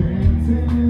granted